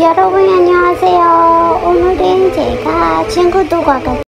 여러분 안녕하세요. 오늘은 제가 친구들과 같이